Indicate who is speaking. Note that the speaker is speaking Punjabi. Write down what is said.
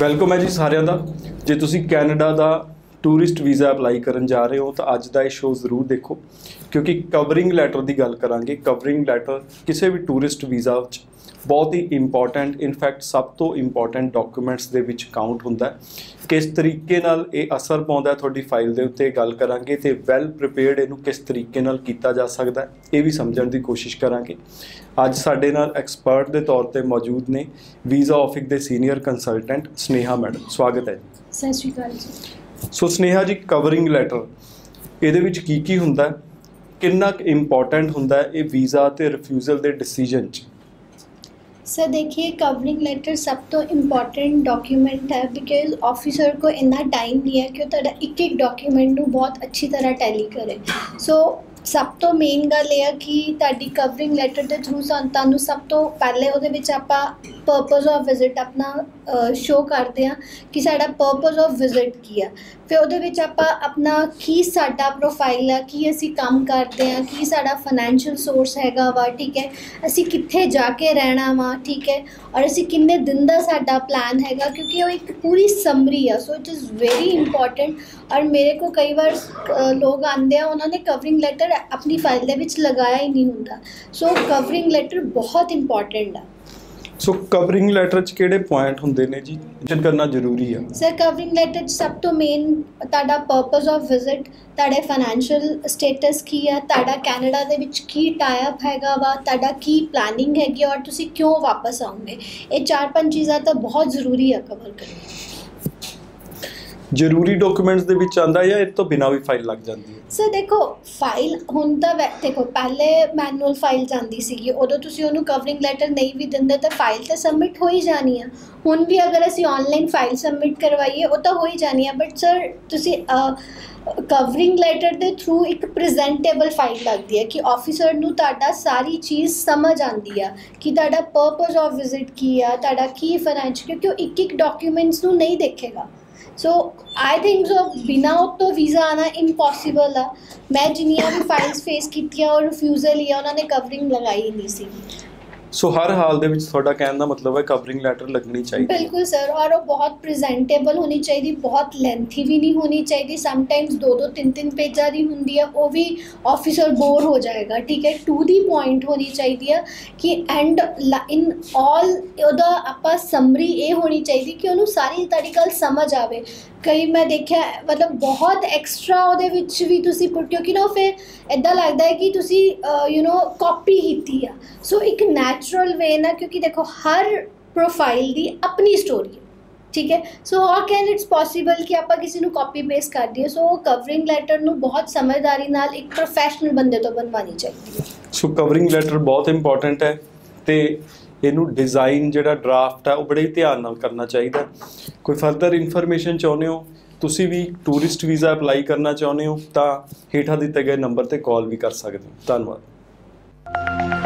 Speaker 1: ਵੈਲਕਮ ਹੈ ਜੀ ਸਾਰਿਆਂ ਦਾ। ਜੇ ਤੁਸੀਂ ਕੈਨੇਡਾ ਦਾ ਟੂਰਿਸਟ ਵੀਜ਼ਾ ਅਪਲਾਈ ਕਰਨ ਜਾ ਰਹੇ ਹੋ, ਤਾਂ ਅੱਜ ਦਾ ਇਹ ਸ਼ੋਅ ਜ਼ਰੂਰ ਦੇਖੋ। ਕਿਉਂਕਿ ਕਵਰਿੰਗ ਲੈਟਰ ਦੀ ਗੱਲ ਕਰਾਂਗੇ। ਕਵਰਿੰਗ ਲੈਟਰ ਕਿਸੇ ਵੀ ਟੂਰਿਸਟ ਵੀਜ਼ਾ ਵਿੱਚ ਬਹੁਤ ਹੀ ਇੰਪੋਰਟੈਂਟ ਇਨਫੈਕਟ ਸਭ ਤੋਂ ਇੰਪੋਰਟੈਂਟ ਡਾਕੂਮੈਂਟਸ ਦੇ ਵਿੱਚ ਕਾਊਂਟ ਹੁੰਦਾ ਕਿਸ ਤਰੀਕੇ ਨਾਲ ਇਹ ਅਸਰ ਪਾਉਂਦਾ ਤੁਹਾਡੀ ਫਾਈਲ ਦੇ ਉੱਤੇ ਗੱਲ ਕਰਾਂਗੇ ਤੇ ਵੈਲ ਪ੍ਰੀਪੇਅਰਡ ਇਹਨੂੰ ਕਿਸ ਤਰੀਕੇ ਨਾਲ ਕੀਤਾ ਜਾ ਸਕਦਾ ਇਹ ਵੀ ਸਮਝਣ ਦੀ ਕੋਸ਼ਿਸ਼ ਕਰਾਂਗੇ। ਅੱਜ ਸਾਡੇ ਨਾਲ ਐਕਸਪਰਟ ਦੇ ਤੌਰ ਤੇ ਮੌਜੂਦ ਨੇ ਵੀਜ਼ਾ ਆਫਿਸ ਦੇ ਸੀਨੀਅਰ ਕੰਸਲਟੈਂਟ ਸਨੇਹਾ ਮੈਡਮ ਸਵਾਗਤ ਹੈ ਜੀ।
Speaker 2: ਸਤਿ ਸ਼੍ਰੀ ਅਕਾਲ ਜੀ।
Speaker 1: ਸੋ ਸਨੇਹਾ ਜੀ ਕਵਰਿੰਗ ਲੈਟਰ ਇਹਦੇ ਵਿੱਚ ਕੀ ਕੀ ਹੁੰਦਾ ਕਿੰਨਾ ਇੰਪੋਰਟੈਂਟ ਹੁੰਦਾ ਇਹ ਵੀਜ਼ਾ ਤੇ ਰਿਫਿਊਜ਼ਲ ਦੇ ਡਿਸੀਜਨ 'ਚ?
Speaker 2: ਸਰ ਦੇਖਿਏ ਕਵਰਿੰਗ ਲੈਟਰ ਸਭ ਤੋਂ ਇੰਪੋਰਟੈਂਟ ਡਾਕੂਮੈਂਟ ਹੈ ਬਿਕਾਜ਼ ਆਫੀਸਰ ਕੋ ਇੰਨਾ ਟਾਈਮ ਨਹੀਂ ਹੈ ਕਿ ਉਹ ਤੁਹਾਡਾ ਇੱਕ ਇੱਕ ਡਾਕੂਮੈਂਟ ਨੂੰ ਬਹੁਤ ਅੱਛੀ ਤਰ੍ਹਾਂ ਟੈਲੀ ਕਰੇ ਸੋ ਸਭ ਤੋਂ ਮੇਨ ਗੱਲ ਇਹ ਆ ਕਿ ਤੁਹਾਡੀ ਕਵਰਿੰਗ ਲੈਟਰ ਦੇ ਥਰੂ ਸਾਨੂੰ ਤੁਹਾਨੂੰ ਸਭ ਤੋਂ ਪਹਿਲੇ ਉਹਦੇ ਵਿੱਚ ਆਪਾਂ ਪਰਪਸ ਆਫ ਵਿਜ਼ਿਟ ਆਪਣਾ ਸ਼ੋ ਕਰਦੇ ਆ ਕਿ ਸਾਡਾ ਪਰਪਸ ਆਫ ਵਿਜ਼ਿਟ ਕੀ ਆ। ਫਿਰ ਉਹਦੇ ਵਿੱਚ ਆਪਾਂ ਆਪਣਾ ਕੀ ਸਾਡਾ ਪ੍ਰੋਫਾਈਲ ਆ, ਕੀ ਅਸੀਂ ਕੰਮ ਕਰਦੇ ਆ ਕੀ ਸਾਡਾ ਫਾਈਨੈਂਸ਼ੀਅਲ ਸੋਰਸ ਹੈਗਾ ਵਾ, ਠੀਕ ਹੈ। ਅਸੀਂ ਕਿੱਥੇ ਜਾ ਕੇ ਰਹਿਣਾ ਵਾ, ਠੀਕ ਹੈ। ਔਰ ਅਸੀਂ ਕਿੰਨੇ ਦਿਨ ਦਾ ਸਾਡਾ ਪਲਾਨ ਹੈਗਾ, ਕਿਉਂਕਿ ਉਹ ਇੱਕ ਪੂਰੀ ਸਮਰੀ ਆ so it is very important ਔਰ ਮੇਰੇ ਕੋ ਕਈ ਵਾਰ ਲੋਕ ਆਉਂਦੇ ਆ, ਉਹਨਾਂ ਨੇ ਕਵਰਿੰਗ ਲੈਟਰ ਆਪਣੀ ਫਾਈਲ ਦੇ ਵਿੱਚ ਲਗਾਇਆ ਹੀ ਨਹੀਂ ਹੁੰਦਾ। ਸੋ ਕਵਰਿੰਗ ਲੈਟਰ ਬਹੁਤ ਇੰਪੋਰਟੈਂਟ ਆ।
Speaker 1: ਸੋ ਕਵਰਿੰਗ ਲੈਟਰ 'ਚ ਕਿਹੜੇ ਪੁਆਇੰਟ ਹੁੰਦੇ ਨੇ ਜੀ? ਮੈਂਸ਼ਨ ਕਰਨਾ ਜ਼ਰੂਰੀ ਆ।
Speaker 2: ਸਰ ਕਵਰਿੰਗ ਲੈਟਰ 'ਚ ਸਭ ਤੋਂ ਮੇਨ ਤੁਹਾਡਾ ਪਰਪਸ ਆਫ ਵਿਜ਼ਿਟ ਤੁਹਾਡੇ ਫਾਈਨੈਂਸ਼ੀਅਲ ਸਟੇਟਸ ਕੀ ਹੈ ਤੁਹਾਡਾ ਕੈਨੇਡਾ ਦੇ ਵਿੱਚ ਕੀ ਟਾਈ ਅਪ ਹੈਗਾ ਵਾ ਤੁਹਾਡਾ ਕੀ ਪਲਾਨਿੰਗ ਹੈਗੀ ਔਰ ਤੁਸੀਂ ਕਿਉਂ ਵਾਪਸ ਆਉਂਗੇ ਇਹ ਚਾਰ ਪੰਜ ਚੀਜ਼ਾਂ ਤਾਂ ਬਹੁਤ ਜ਼ਰੂਰੀ ਹੈ ਕਵਰ ਕਰਨੀ
Speaker 1: ਜ਼ਰੂਰੀ ਡਾਕੂਮੈਂਟਸ ਦੇ ਵਿੱਚ ਆਂਦਾ ਜਾਂ ਇਹ ਤੋਂ ਬਿਨਾਂ ਵੀ ਫਾਈਲ ਲੱਗ ਜਾਂਦੀ ਹੈ?
Speaker 2: ਸਰ ਦੇਖੋ ਫਾਈਲ ਹੁਣ ਤਾਂ ਵੈ- ਦੇਖੋ, ਪਹਿਲੇ ਮੈਨੂਅਲ ਫਾਈਲ ਜਾਂਦੀ ਸੀਗੀ, ਉਦੋਂ ਤੁਸੀਂ ਉਹਨੂੰ ਕਵਰਿੰਗ ਲੈਟਰ ਨਹੀਂ ਵੀ ਦਿੰਦੇ ਤਾਂ ਫਾਈਲ ਤਾਂ ਸਬਮਿਟ ਹੋ ਹੀ ਜਾਣੀ ਆ। ਹੁਣ ਵੀ ਅਗਰ ਅਸੀਂ ਆਨਲਾਈਨ ਫਾਈਲ ਸਬਮਿਟ ਕਰਵਾਈਏ, ਉਹ ਤਾਂ ਹੋ ਹੀ ਜਾਣੀ ਆ ਬਟ ਸਰ ਤੁਸੀਂ ਕਵਰਿੰਗ ਲੈਟਰ ਦੇ ਥਰੂ ਇੱਕ ਪ੍ਰੈਜ਼ੈਂਟੇਬਲ ਫਾਈਲ ਲੱਗਦੀ ਹੈ ਕਿ ਆਫੀਸਰ ਨੂੰ ਤੁਹਾਡਾ ਸਾਰੀ ਚੀਜ਼ ਸਮਝ ਆਉਂਦੀ ਆ ਕਿ ਤੁਹਾਡਾ ਪਰਪਸ ਆਫ ਵਿਜ਼ਿਟ ਕੀ ਆ, ਤੁਹਾਡਾ ਕੀ ਫਾਈਨੈਂਸ਼ੀਅਲ ਕਿਉਂਕਿ ਉਹ ਇੱਕ ਇੱਕ ਡਾਕੂਮੈਂਟਸ ਨੂੰ ਨਹੀਂ ਦੇਖੇਗਾ। ਸੋ ਆਈ ਥਿੰਕ ਸੋ ਬਿਨਾ ਉਹ ਤੋਂ ਵੀਜ਼ਾ ਆਣਾ ਇੰਪੋਸੀਬਲ ਆ ਮੈਂ ਜਿੰਨੀਆਂ ਵੀ ਫਾਈਲਸ ਫੇਸ ਕੀਤੀਆਂ ਉਹ ਰਿਫਿਊਜ਼ਲ ਹੀ ਆ ਉਹਨਾਂ ਨੇ ਕਵਰਿੰਗ ਲਗਾਈ ਹੀ ਨਹੀਂ ਸੀ
Speaker 1: ਸੋ ਹਰ ਹਾਲ ਦੇ ਵਿੱਚ ਤੁਹਾਡਾ ਕਹਿਣ ਦਾ ਮਤਲਬ ਹੈ ਕਵਰਿੰਗ ਲੈਟਰ ਲੱਗਣੀ ਚਾਹੀਦੀ
Speaker 2: ਬਿਲਕੁਲ ਸਰ ਔਰ ਉਹ ਬਹੁਤ ਪ੍ਰੈਜ਼ੈਂਟੇਬਲ ਹੋਣੀ ਚਾਹੀਦੀ, ਬਹੁਤ ਲੈਂਥੀ ਵੀ ਨਹੀਂ ਹੋਣੀ ਚਾਹੀਦੀ। ਸਮ ਟਾਈਮਸ ਦੋ ਦੋ, ਤਿੰਨ ਤਿੰਨ ਪੇਜਾਂ ਦੀ ਹੁੰਦੀ ਆ, ਉਹ ਵੀ ਆਫੀਸਰ ਬੋਰ ਹੋ ਜਾਏਗਾ, ਠੀਕ ਹੈ? ਟੂ ਦੀ ਪੁਆਇੰਟ ਹੋਣੀ ਚਾਹੀਦੀ ਆ ਕਿ ਐਂਡ ਇਨ ਆਲ ਉਹਦਾ ਆਪਾਂ ਸਮਰੀ ਇਹ ਹੋਣੀ ਚਾਹੀਦੀ ਕਿ ਉਹਨੂੰ ਸਾਰੀ ਤੁਹਾਡੀ ਗੱਲ ਸਮਝ ਆਵੇ। ਕਈ ਮੈਂ ਦੇਖਿਆ, ਮਤਲਬ ਬਹੁਤ ਐਕਸਟਰਾ ਉਹਦੇ ਵਿੱਚ ਵੀ ਤੁਸੀਂ ਪੁੱਟ ਕਿਉਂਕਿ ਨਾ ਉਹ ਫਿਰ ਇਦਾਂ ਲੱਗਦਾ ਹੈ ਕਿ ਤੁਸੀਂ ਯੂ نو ਕਾਪੀ ਕੀਤੀ ਆ। ਸੋ ਇੱਕ ਨੈਚੁਰਲ ਵੇ ਨਾ ਕਿਉਂਕਿ ਦੇਖੋ ਹਰ ਪ੍ਰੋਫਾਈਲ ਦੀ ਆਪਣੀ ਸਟੋਰੀ ਹੈ ਠੀਕ ਹੈ so how can it's possible ਕਿ ਆਪਾਂ ਕਿਸੇ ਨੂੰ ਕਾਪੀ ਪੇਸਟ ਕਰ ਦਈਏ ਸੋ ਕਵਰਿੰਗ ਲੈਟਰ ਨੂੰ ਬਹੁਤ ਸਮਝਦਾਰੀ ਨਾਲ ਇੱਕ ਪ੍ਰੋਫੈਸ਼ਨਲ ਬੰਦੇ ਤੋਂ ਬਣਵਾਉਣੀ ਚਾਹੀਦੀ ਹੈ
Speaker 1: ਸੋ ਕਵਰਿੰਗ ਲੈਟਰ ਬਹੁਤ ਇੰਪੋਰਟੈਂਟ ਹੈ ਤੇ ਇਹਨੂੰ ਡਿਜ਼ਾਈਨ ਜਿਹੜਾ ਡਰਾਫਟ ਹੈ ਉਹ ਬੜੇ ਧਿਆਨ ਨਾਲ ਕਰਨਾ ਚਾਹੀਦਾ ਕੋਈ ਫਰਦਰ ਇਨਫੋਰਮੇਸ਼ਨ ਚਾਹੁੰਦੇ ਹੋ ਤੁਸੀਂ ਵੀ ਟੂਰਿਸਟ ਵੀਜ਼ਾ ਅਪਲਾਈ ਕਰਨਾ ਚਾਹੁੰਦੇ ਹੋ ਤਾਂ ਹੇਠਾਂ ਦਿੱਤੇ ਗਏ ਨੰਬਰ ਤੇ ਕਾਲ ਵੀ ਕਰ ਸਕਦੇ ਹੋ ਧੰਨਵਾਦ